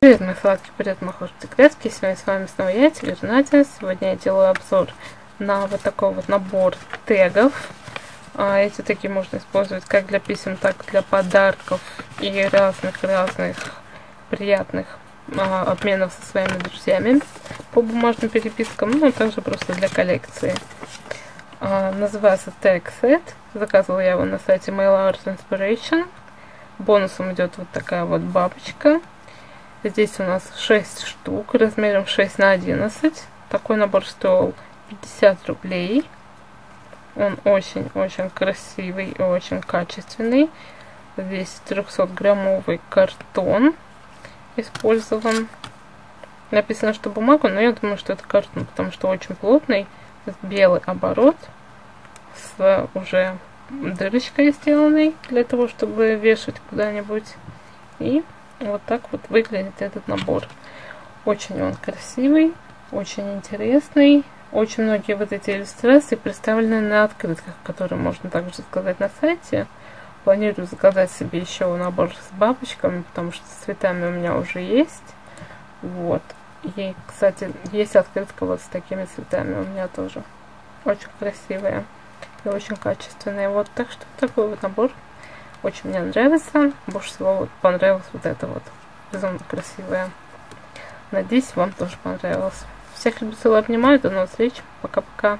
Привет, мои сладкие, привет, мои хорошие клетки. Сегодня с вами снова я, Надя. Сегодня я делаю обзор на вот такой вот набор тегов. А, эти теги можно использовать как для писем, так и для подарков и разных-разных приятных а, обменов со своими друзьями по бумажным перепискам, ну, а также просто для коллекции. А, называется Tag Set. Заказывала я его на сайте Mail Art Inspiration. Бонусом идет вот такая вот бабочка. Здесь у нас 6 штук размером 6 на 11. Такой набор стоил 50 рублей. Он очень-очень красивый и очень качественный. Здесь 300-граммовый картон использован. Написано, что бумага, но я думаю, что это картон, потому что очень плотный. Белый оборот с уже дырочкой сделанной для того, чтобы вешать куда-нибудь. И вот так вот выглядит этот набор. Очень он красивый, очень интересный. Очень многие вот эти иллюстрации представлены на открытках, которые можно также заказать на сайте. Планирую заказать себе еще набор с бабочками, потому что с цветами у меня уже есть. Вот. И, кстати, есть открытка вот с такими цветами у меня тоже. Очень красивая и очень качественная. Вот, так что такой вот набор очень мне нравится. Больше всего вот понравилось вот это вот. Безумно красивая. Надеюсь, вам тоже понравилось. Всех люблю, целую, обнимаю. До новых встреч. Пока-пока.